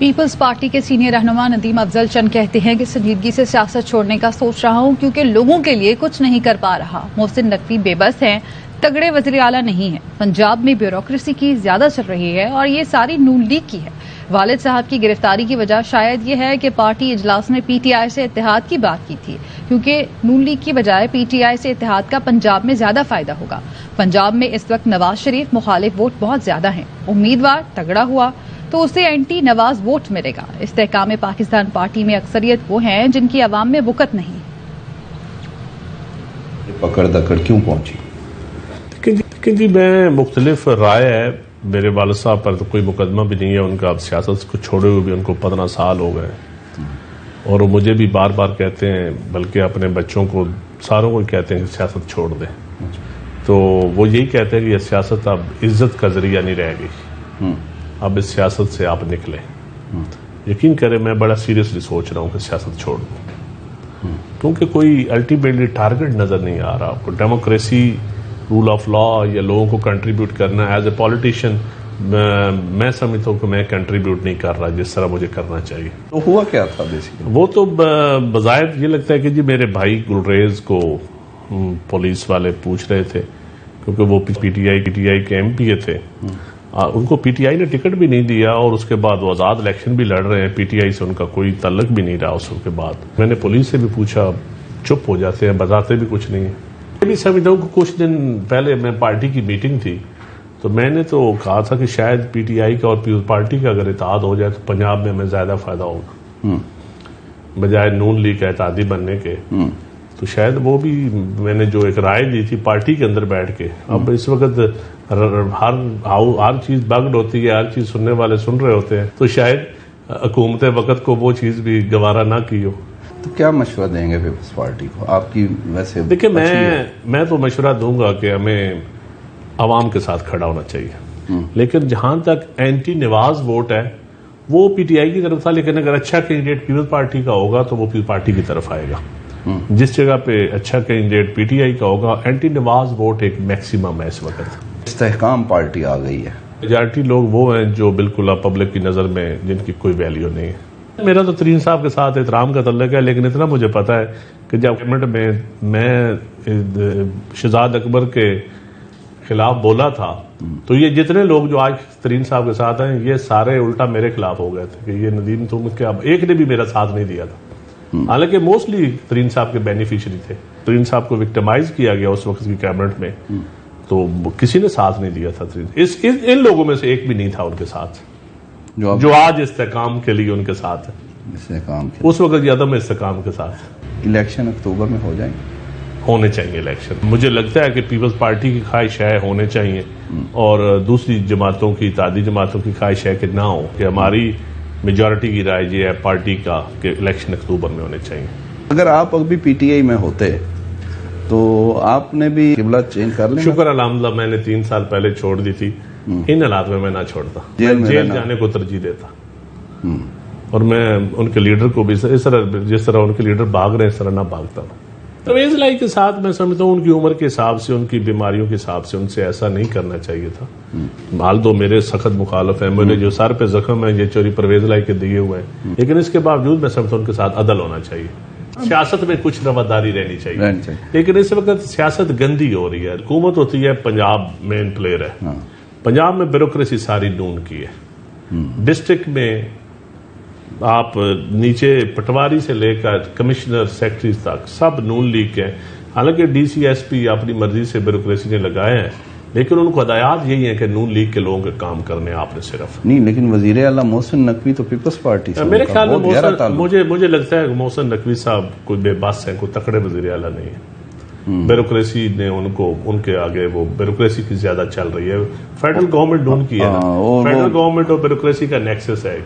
Peoples party के senior रहनुमा नदीम अफजल चंद कहते हैं कि संजीदगी से सियासत छोड़ने का सोच रहा हूँ क्योंकि लोगों के लिए कुछ नहीं कर पा रहा। मोहसिन नकवी बेबस हैं, तगड़े वज़ीर आला नहीं है। पंजाब में ब्यूरोक्रेसी की ज़्यादा चल रही है और ये सारी नून लीग की है। वालिद साहब की गिरफ्तारी की वजह शायद ये है कि पार्टी इजलास में पीटीआई से इतिहाद की बात की थी, क्योंकि नून लीग की बजाय पीटीआई से इतिहाद का पंजाब में ज़्यादा फ़ायदा होगा। पंजाब में इस वक्त नवाज़ शरीफ मुखालिफ वोट बहुत ज़्यादा हैं। उम्मीदवार तगड़ा हुआ तो उसे एंटी नवाज़ वोट मिलेगा। इस्तेकाम पाकिस्तान पार्टी में अक्सरियत वो हैं जिनकी आवाम में बुकत नहीं। पकड़ दकड़ क्यों पहुँची? जी, लेकिन जी मैं मुख्तलिफ़ राय है। मेरे वाल साहब पर तो कोई मुकदमा भी नहीं है। उनका अब सियासत को छोड़े हुए भी उनको पंद्रह साल हो गए। और वो मुझे भी बार बार कहते हैं बल्कि अपने बच्चों को सारों को कहते हैं कि सियासत छोड़ दें। तो वो यही कहते हैं कि यह सियासत अब इज़्ज़त का ज़रिया नहीं रह गई। अब इस सियासत से आप निकले। यकीन करें मैं बड़ा सीरियसली सोच रहा हूँ कि सियासत छोड़ दूँ। क्योंकि कोई अल्टीमेटली टारगेट नज़र नहीं आ रहा आपको। डेमोक्रेसी रूल ऑफ़ लॉ या लोगों को कंट्रीब्यूट करना। एज ए पॉलिटिशियन मैं समझता हूँ कि मैं कंट्रीब्यूट नहीं कर रहा जिस तरह मुझे करना चाहिए। तो हुआ क्या था बेसिकली वो तो ब- बजाय ये लगता है कि जी मेरे भाई गुलरेज को पुलिस वाले पूछ रहे थे। क्योंकि वो पीटीआई पीटीआई के एमपीए थे। उनको पीटीआई ने टिकट भी नहीं दिया और उसके बाद वो आज़ाद इलेक्शन भी लड़ रहे हैं। पीटीआई से उनका कोई तल्लक भी नहीं रहा उसके बाद। मैंने पुलिस से भी पूछा चुप हो जाते हैं बताते भी कुछ नहीं है। मैं भी समझता हूँ कि कुछ दिन पहले मैं पार्टी की मीटिंग थी तो मैंने तो कहा था कि शायद पीटीआई का और पीपल्स पार्टी का अगर इतिहाद हो जाए तो पंजाब में हमें ज़्यादा फ़ायदा होगा। बजाय नून लीग का इतिहादी बनने के। तो शायद वो भी मैंने जो एक राय दी थी पार्टी के अंदर बैठ के। अब इस वक्त हर हर चीज़ बग्ड होती है हर चीज़ सुनने वाले सुन रहे होते हैं। तो शायद हुकूमत वक्त को वो चीज़ भी गवारा ना की हो। तो क्या मशवरा देंगे पीपल्स पार्टी को? आपकी वैसे देखिए मैं मैं तो मशवरा दूँगा कि हमें आवाम के साथ खड़ा होना चाहिए। लेकिन जहाँ तक एंटी नवाज़ वोट है वो पीटीआई की तरफ़ था लेकिन अगर अच्छा कैंडिडेट पीपल्स पार्टी का होगा तो वो पीपल्स पार्टी की तरफ़ आएगा। जिस जगह पे अच्छा कैंडिडेट पीटीआई का होगा एंटी नवाज़ वोट एक मैक्सिमम है इस वक्त। इस्तेहकाम पार्टी आ गई है। मेजॉरिटी लोग वो हैं जो बिल्कुल अब पब्लिक की नज़र में जिनकी कोई वैल्यू नहीं है। मेरा तो तरीन साहब के साथ एहतराम का तल्लक है लेकिन इतना मुझे पता है कि जब गवर्नमेंट में मैं शहजाद अकबर के खिलाफ बोला था तो ये जितने लोग जो आज तरीन साहब के साथ हैं ये सारे उल्टा मेरे खिलाफ हो गए थे कि ये नदीम तुम क्या एक ने भी मेरा साथ नहीं दिया था। हालाँकि मोस्टली तरीन साहब के बेनिफिशियरी थे। तरीन साहब को विक्टिमाइज किया गया उस वक्त की कैबिनेट में। तो किसी ने साथ नहीं दिया था तरीन। इस, इस इन लोगों में से एक भी नहीं था उनके साथ। जो जो आज इस्तेकाम के लिए उनके साथ है। इस्तेहकाम के उस वक्त यदम इस्तेकाम के साथ। इलेक्शन अक्टूबर में हो जाएँगे। होने चाहिए इलेक्शन मुझे लगता है कि पीपल्स पार्टी की ख्वाहिश है होने चाहिए। और दूसरी जमातों की तादी जमातों की ख्वाहिश है कि ना हो कि हमारी मेजॉरिटी की राय ये है पार्टी का कि इलेक्शन अक्टूबर में होने चाहिए। अगर आप अभी पीटीआई में होते तो आपने भी किबला चेंज कर लेना। शुक्र अलहमदुल्ला मैंने तीन साल पहले छोड़ दी थी। इन हालात में मैं ना छोड़ता। जेल मैं जेल। जाने को तरजीह देता। और मैं उनके लीडर को भी इस इस तरह जिस तरह उनके लीडर भाग रहे हैं इस तरह ना भागता हूँ। परवेज लाई के साथ मैं समझता हूँ उनकी उम्र के हिसाब से उनकी बीमारियों के हिसाब से उनसे ऐसा नहीं करना चाहिए था। हाल तो मेरे सख्त मुखालफ है मेरे जो सर पे जख्म है ये चोरी परवेज लाई के दिए हुए हैं। लेकिन इसके बावजूद मैं समझता हूँ उनके साथ अदल होना चाहिए। सियासत में कुछ रवादारी रहनी चाहिए। रहनी चाहिए। लेकिन इस वक्त सियासत गंदी हो रही है। हुकूमत होती है पंजाब मेन प्लेयर है। पंजाब में ब्यूरोक्रेसी सारी नून की है। डिस्ट्रिक्ट में आप नीचे पटवारी से लेकर कमिश्नर सेक्रेटरी तक सब नून लीग के हैं। हालाँकि डीसीएसपी अपनी मर्ज़ी से ब्यूरोक्रेसी ने लगाए हैं लेकिन उनको हदायत यही है कि नून लीग के लोगों के काम करने आपने सिर्फ़। नहीं लेकिन वज़ीर अला मोहसिन नकवी तो पीपल्स पार्टी से मेरे ख्याल में मुझे मुझे लगता है मोहसन नकवी साहब कोई बेबस है कोई तकड़े वज़ीर आला नहीं है। ब्यूरोक्रेसी ने उनको उनके आगे वो ब्यूरोक्रेसी की ज़्यादा चल रही है। फेडरल गवर्नमेंट ढूंढ की है। हाँ, फेडरल गवर्नमेंट और ब्यूरोक्रेसी का नेक्सेस है